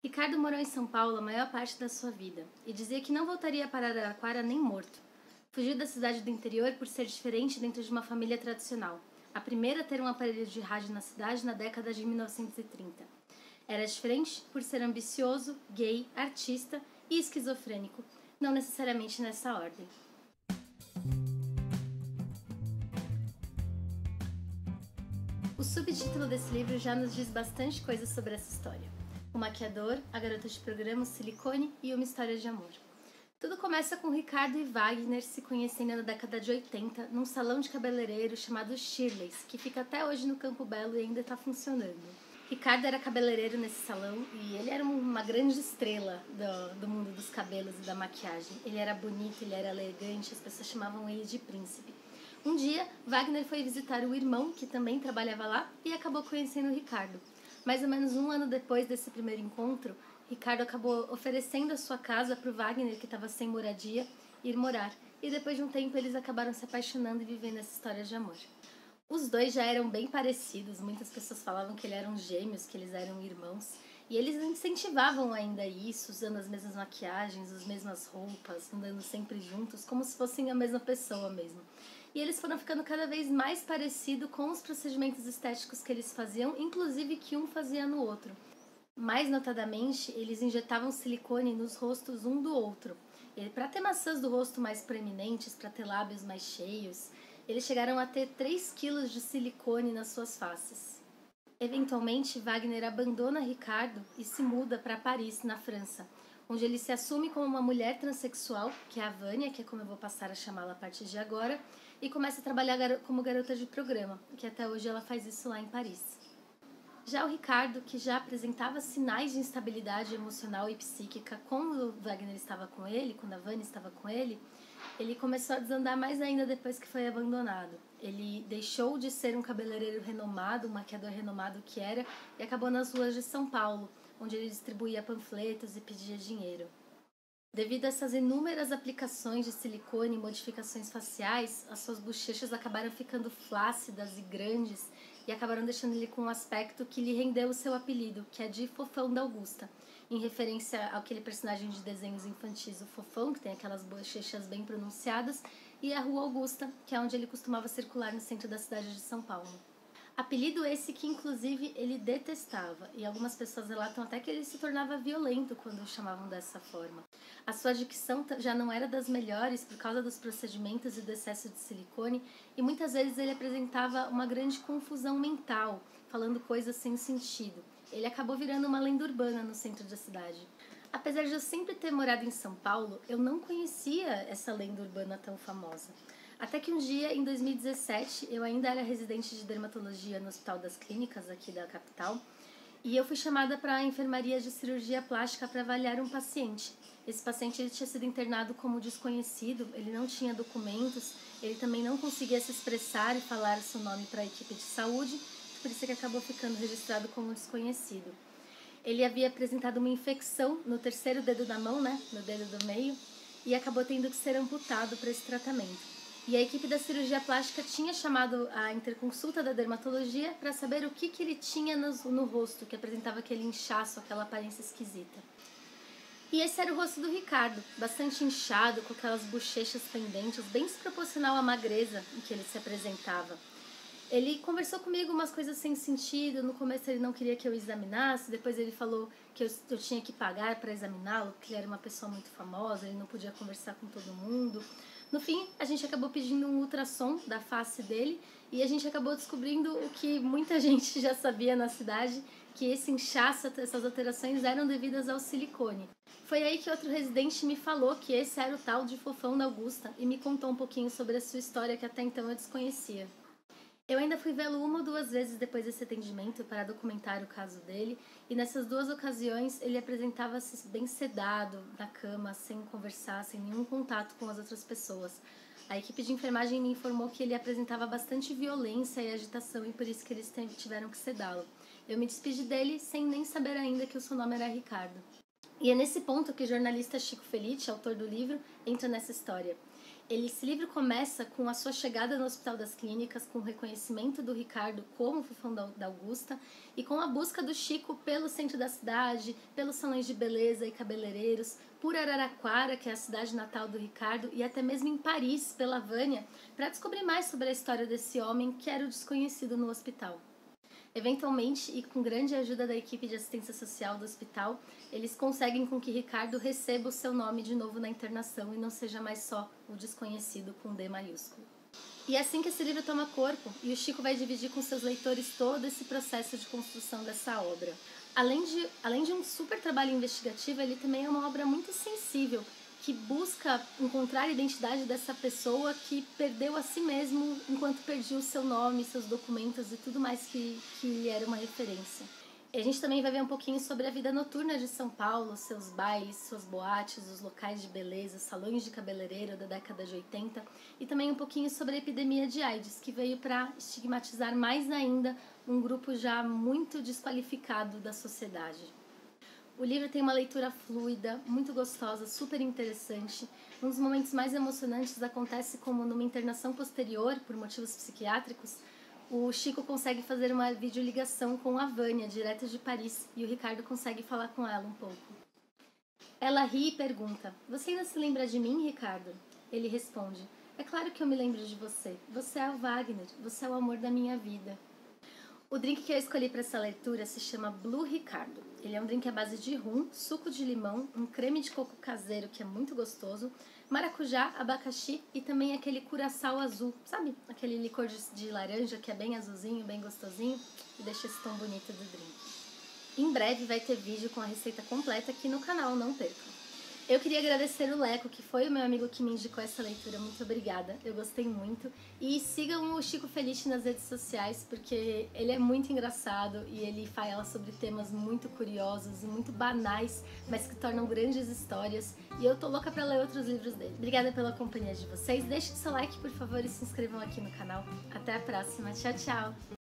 Ricardo morou em São Paulo a maior parte da sua vida e dizia que não voltaria para Araraquara nem morto. Fugiu da cidade do interior por ser diferente dentro de uma família tradicional, a primeira a ter um aparelho de rádio na cidade na década de 1930. Era diferente por ser ambicioso, gay, artista e esquizofrênico, não necessariamente nessa ordem. O subtítulo desse livro já nos diz bastante coisa sobre essa história. O maquiador, a garota de programa, silicone e uma história de amor. Tudo começa com Ricardo e Wagner se conhecendo na década de 80 num salão de cabeleireiro chamado Shirley's, que fica até hoje no Campo Belo e ainda está funcionando. Ricardo era cabeleireiro nesse salão e ele era uma grande estrela do, do mundo dos cabelos e da maquiagem. Ele era bonito, ele era elegante, as pessoas chamavam ele de príncipe. Um dia, Wagner foi visitar o irmão, que também trabalhava lá, e acabou conhecendo o Ricardo. Mais ou menos um ano depois desse primeiro encontro, Ricardo acabou oferecendo a sua casa para o Wagner, que estava sem moradia, ir morar. E depois de um tempo, eles acabaram se apaixonando e vivendo essa história de amor. Os dois já eram bem parecidos, muitas pessoas falavam que eles eram gêmeos, que eles eram irmãos. E eles incentivavam ainda isso, usando as mesmas maquiagens, as mesmas roupas, andando sempre juntos, como se fossem a mesma pessoa mesmo e eles foram ficando cada vez mais parecidos com os procedimentos estéticos que eles faziam, inclusive que um fazia no outro. Mais notadamente, eles injetavam silicone nos rostos um do outro. Para ter maçãs do rosto mais proeminentes, para ter lábios mais cheios, eles chegaram a ter 3 quilos de silicone nas suas faces. Eventualmente, Wagner abandona Ricardo e se muda para Paris, na França, onde ele se assume como uma mulher transexual, que é a Vânia, que é como eu vou passar a chamá-la a partir de agora, e começa a trabalhar como garota de programa, que até hoje ela faz isso lá em Paris. Já o Ricardo, que já apresentava sinais de instabilidade emocional e psíquica quando o Wagner estava com ele, quando a Vânia estava com ele, ele começou a desandar mais ainda depois que foi abandonado. Ele deixou de ser um cabeleireiro renomado, um maquiador renomado que era, e acabou nas ruas de São Paulo, onde ele distribuía panfletos e pedia dinheiro. Devido a essas inúmeras aplicações de silicone e modificações faciais, as suas bochechas acabaram ficando flácidas e grandes e acabaram deixando ele com um aspecto que lhe rendeu o seu apelido, que é de Fofão da Augusta, em referência àquele personagem de desenhos infantis, o Fofão, que tem aquelas bochechas bem pronunciadas, e a Rua Augusta, que é onde ele costumava circular no centro da cidade de São Paulo. Apelido esse que, inclusive, ele detestava, e algumas pessoas relatam até que ele se tornava violento quando o chamavam dessa forma. A sua dicção já não era das melhores por causa dos procedimentos e do excesso de silicone, e muitas vezes ele apresentava uma grande confusão mental, falando coisas sem sentido. Ele acabou virando uma lenda urbana no centro da cidade. Apesar de eu sempre ter morado em São Paulo, eu não conhecia essa lenda urbana tão famosa. Até que um dia, em 2017, eu ainda era residente de dermatologia no Hospital das Clínicas aqui da capital, e eu fui chamada para a enfermaria de cirurgia plástica para avaliar um paciente. Esse paciente ele tinha sido internado como desconhecido, ele não tinha documentos, ele também não conseguia se expressar e falar seu nome para a equipe de saúde, por isso que acabou ficando registrado como desconhecido. Ele havia apresentado uma infecção no terceiro dedo da mão, né, no dedo do meio, e acabou tendo que ser amputado para esse tratamento. E a equipe da cirurgia plástica tinha chamado a interconsulta da dermatologia para saber o que, que ele tinha no, no rosto, que apresentava aquele inchaço, aquela aparência esquisita. E esse era o rosto do Ricardo, bastante inchado, com aquelas bochechas pendentes, bem desproporcional à magreza em que ele se apresentava. Ele conversou comigo umas coisas sem sentido. No começo ele não queria que eu examinasse, depois ele falou que eu, eu tinha que pagar para examiná-lo, que ele era uma pessoa muito famosa, ele não podia conversar com todo mundo. No fim, a gente acabou pedindo um ultrassom da face dele e a gente acabou descobrindo o que muita gente já sabia na cidade, que esse inchaço, essas alterações eram devidas ao silicone. Foi aí que outro residente me falou que esse era o tal de fofão da Augusta e me contou um pouquinho sobre a sua história que até então eu desconhecia. Eu ainda fui vê-lo uma ou duas vezes depois desse atendimento para documentar o caso dele, e nessas duas ocasiões ele apresentava-se bem sedado na cama, sem conversar, sem nenhum contato com as outras pessoas. A equipe de enfermagem me informou que ele apresentava bastante violência e agitação e por isso que eles tiveram que sedá-lo. Eu me despedi dele sem nem saber ainda que o seu nome era Ricardo. E é nesse ponto que o jornalista Chico Felice, autor do livro, entra nessa história. Esse livro começa com a sua chegada no Hospital das Clínicas, com o reconhecimento do Ricardo como fofão da Augusta e com a busca do Chico pelo centro da cidade, pelos salões de beleza e cabeleireiros, por Araraquara, que é a cidade natal do Ricardo, e até mesmo em Paris, pela Vânia, para descobrir mais sobre a história desse homem que era o desconhecido no hospital. Eventualmente, e com grande ajuda da equipe de assistência social do hospital, eles conseguem com que Ricardo receba o seu nome de novo na internação e não seja mais só o desconhecido com D maiúsculo. E é assim que esse livro toma corpo, e o Chico vai dividir com seus leitores todo esse processo de construção dessa obra. Além de, além de um super trabalho investigativo, ele também é uma obra muito sensível, que busca encontrar a identidade dessa pessoa que perdeu a si mesmo enquanto perdia o seu nome, seus documentos e tudo mais que, que lhe era uma referência. E a gente também vai ver um pouquinho sobre a vida noturna de São Paulo, seus bailes, suas boates, os locais de beleza, salões de cabeleireiro da década de 80 e também um pouquinho sobre a epidemia de AIDS, que veio para estigmatizar mais ainda um grupo já muito desqualificado da sociedade. O livro tem uma leitura fluida, muito gostosa, super interessante. Um dos momentos mais emocionantes acontece como numa internação posterior, por motivos psiquiátricos, o Chico consegue fazer uma videoligação com a Vânia, direto de Paris, e o Ricardo consegue falar com ela um pouco. Ela ri e pergunta: Você ainda se lembra de mim, Ricardo? Ele responde: É claro que eu me lembro de você. Você é o Wagner, você é o amor da minha vida. O drink que eu escolhi para essa leitura se chama Blue Ricardo. Ele é um drink à base de rum, suco de limão, um creme de coco caseiro que é muito gostoso, maracujá, abacaxi e também aquele curaçao azul, sabe? Aquele licor de, laranja que é bem azulzinho, bem gostosinho e deixa esse tão bonito do drink. Em breve vai ter vídeo com a receita completa aqui no canal, não percam! Eu queria agradecer o Leco, que foi o meu amigo que me indicou essa leitura. Muito obrigada, eu gostei muito. E sigam o Chico Felice nas redes sociais, porque ele é muito engraçado e ele fala sobre temas muito curiosos e muito banais, mas que tornam grandes histórias. E eu tô louca pra ler outros livros dele. Obrigada pela companhia de vocês. Deixem seu like, por favor, e se inscrevam aqui no canal. Até a próxima. Tchau, tchau!